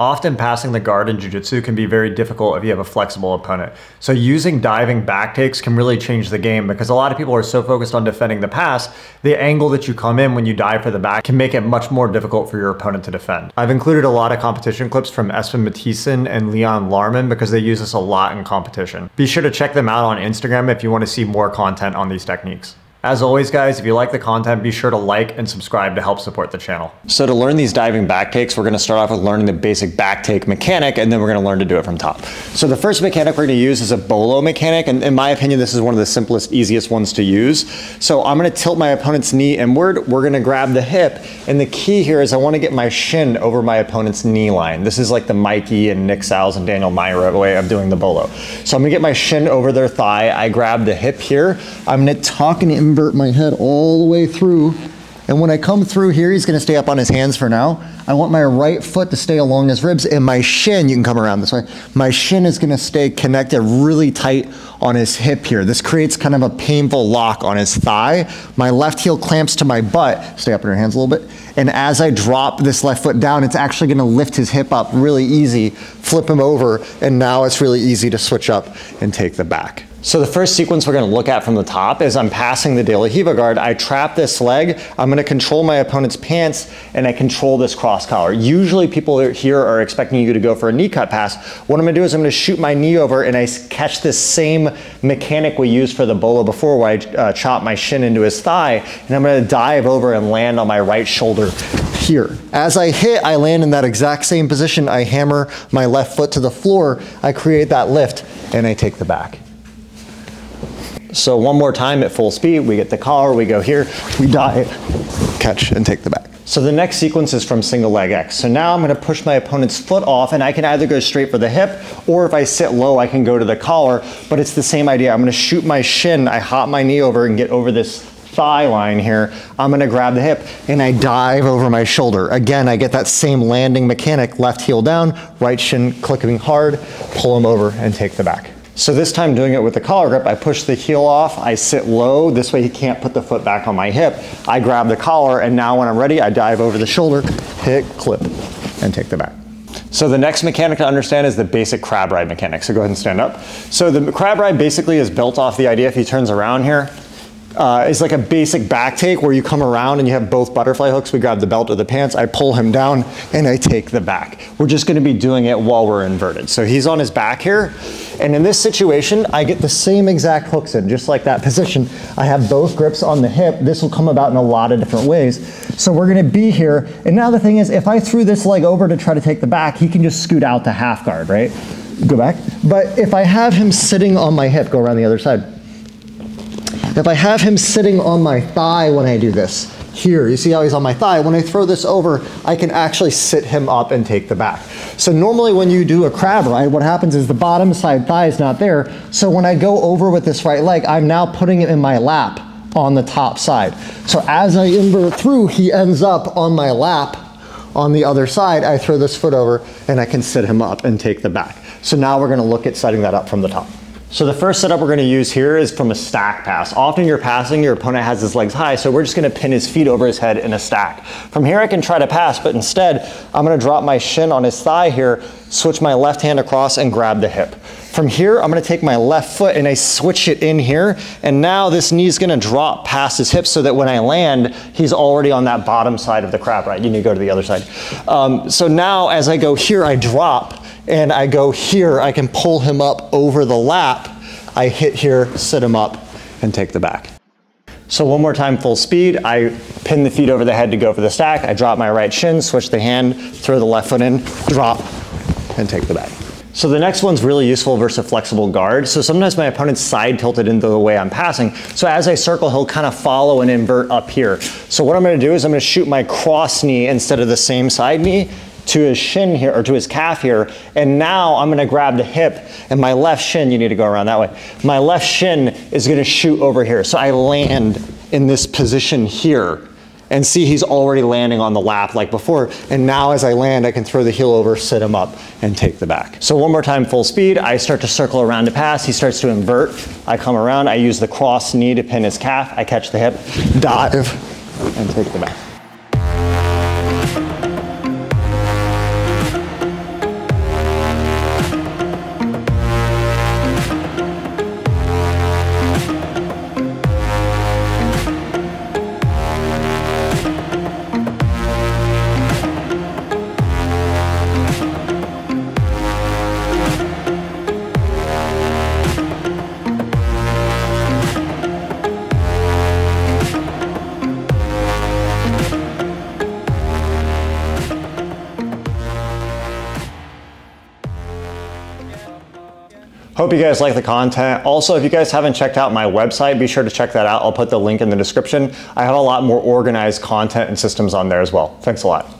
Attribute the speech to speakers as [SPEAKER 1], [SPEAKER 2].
[SPEAKER 1] Often passing the guard in jiu-jitsu can be very difficult if you have a flexible opponent. So using diving back takes can really change the game because a lot of people are so focused on defending the pass, the angle that you come in when you dive for the back can make it much more difficult for your opponent to defend. I've included a lot of competition clips from Espen Mathiesen and Leon Larman because they use this a lot in competition. Be sure to check them out on Instagram if you want to see more content on these techniques. As always, guys, if you like the content, be sure to like and subscribe to help support the channel. So to learn these diving back takes, we're gonna start off with learning the basic back take mechanic, and then we're gonna learn to do it from top. So the first mechanic we're gonna use is a bolo mechanic, and in my opinion, this is one of the simplest, easiest ones to use. So I'm gonna tilt my opponent's knee inward, we're gonna grab the hip, and the key here is I wanna get my shin over my opponent's knee line. This is like the Mikey and Nick Salz and Daniel Myra way of doing the bolo. So I'm gonna get my shin over their thigh, I grab the hip here, I'm gonna tuck and invert my head all the way through. And when I come through here, he's gonna stay up on his hands for now. I want my right foot to stay along his ribs and my shin, you can come around this way, my shin is gonna stay connected really tight on his hip here. This creates kind of a painful lock on his thigh. My left heel clamps to my butt, stay up in your hands a little bit. And as I drop this left foot down, it's actually gonna lift his hip up really easy, flip him over, and now it's really easy to switch up and take the back. So the first sequence we're gonna look at from the top is I'm passing the De La Riva guard, I trap this leg, I'm gonna control my opponent's pants, and I control this cross collar. Usually people here are expecting you to go for a knee cut pass. What I'm gonna do is I'm gonna shoot my knee over and I catch this same mechanic we used for the bolo before where I uh, chop my shin into his thigh, and I'm gonna dive over and land on my right shoulder here. As I hit, I land in that exact same position. I hammer my left foot to the floor, I create that lift, and I take the back. So one more time at full speed, we get the collar, we go here, we dive, catch, and take the back. So the next sequence is from single leg X. So now I'm gonna push my opponent's foot off and I can either go straight for the hip or if I sit low, I can go to the collar, but it's the same idea. I'm gonna shoot my shin, I hop my knee over and get over this thigh line here. I'm gonna grab the hip and I dive over my shoulder. Again, I get that same landing mechanic, left heel down, right shin clicking hard, pull him over and take the back. So this time doing it with the collar grip, I push the heel off, I sit low, this way he can't put the foot back on my hip. I grab the collar and now when I'm ready, I dive over the shoulder, hit, clip, and take the back. So the next mechanic to understand is the basic crab ride mechanic. So go ahead and stand up. So the crab ride basically is built off the idea if he turns around here, uh, is like a basic back take where you come around and you have both butterfly hooks. We grab the belt or the pants, I pull him down and I take the back. We're just gonna be doing it while we're inverted. So he's on his back here. And in this situation, I get the same exact hooks in, just like that position. I have both grips on the hip. This will come about in a lot of different ways. So we're gonna be here. And now the thing is, if I threw this leg over to try to take the back, he can just scoot out the half guard, right? Go back. But if I have him sitting on my hip, go around the other side. If I have him sitting on my thigh when I do this, here, you see how he's on my thigh. When I throw this over, I can actually sit him up and take the back. So normally when you do a crab ride, what happens is the bottom side thigh is not there. So when I go over with this right leg, I'm now putting it in my lap on the top side. So as I invert through, he ends up on my lap on the other side. I throw this foot over and I can sit him up and take the back. So now we're gonna look at setting that up from the top. So the first setup we're gonna use here is from a stack pass. Often you're passing, your opponent has his legs high, so we're just gonna pin his feet over his head in a stack. From here I can try to pass, but instead I'm gonna drop my shin on his thigh here, switch my left hand across and grab the hip. From here, I'm gonna take my left foot and I switch it in here, and now this knee is gonna drop past his hips so that when I land, he's already on that bottom side of the crab, right? You need to go to the other side. Um, so now as I go here, I drop, and I go here, I can pull him up over the lap. I hit here, sit him up, and take the back. So one more time, full speed. I pin the feet over the head to go for the stack. I drop my right shin, switch the hand, throw the left foot in, drop, and take the back. So the next one's really useful versus a flexible guard. So sometimes my opponent's side tilted into the way I'm passing. So as I circle, he'll kind of follow and invert up here. So what I'm gonna do is I'm gonna shoot my cross knee instead of the same side knee to his shin here, or to his calf here, and now I'm gonna grab the hip, and my left shin, you need to go around that way, my left shin is gonna shoot over here. So I land in this position here, and see he's already landing on the lap like before, and now as I land, I can throw the heel over, sit him up, and take the back. So one more time, full speed, I start to circle around to pass, he starts to invert, I come around, I use the cross knee to pin his calf, I catch the hip, dive, and take the back. Hope you guys like the content. Also, if you guys haven't checked out my website, be sure to check that out. I'll put the link in the description. I have a lot more organized content and systems on there as well. Thanks a lot.